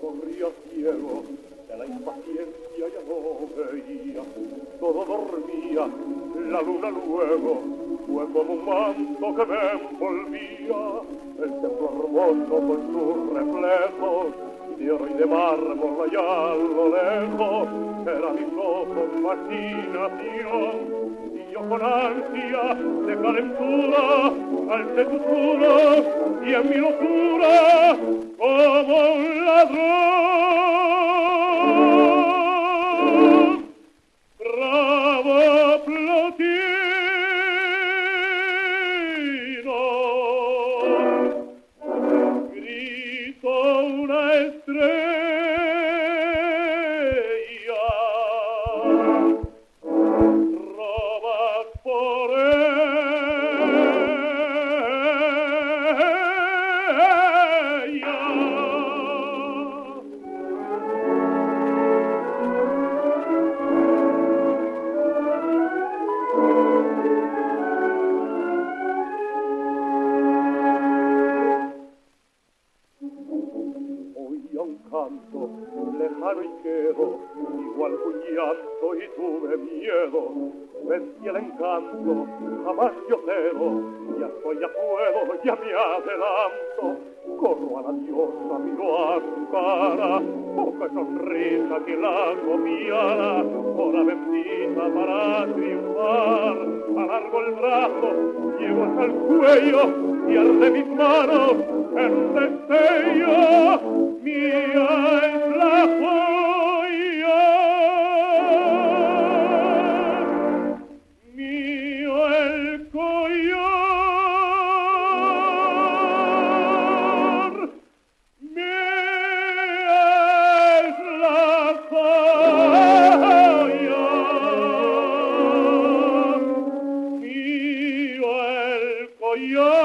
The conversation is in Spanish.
corría ciego de la impaciencia ya no veía. Todo dormía la luna luego fue como un manto que me envolvía el templo hermoso con sus reflejos de y de mármol allá a lo lejos era mi ojos fascinación y yo con ansia de calentura al tu y en mi locura un canto lejano y quedo, igual que un llanto y tuve miedo. Vencí el encanto, jamás yo cedo, ya estoy, ya puedo, ya me adelanto. Corro a la diosa, miro a su cara, poca sonrisa que la copiara, hora bendita para triunfar. Alargo el brazo, llevo hasta el cuello y arde mis manos en destello. yo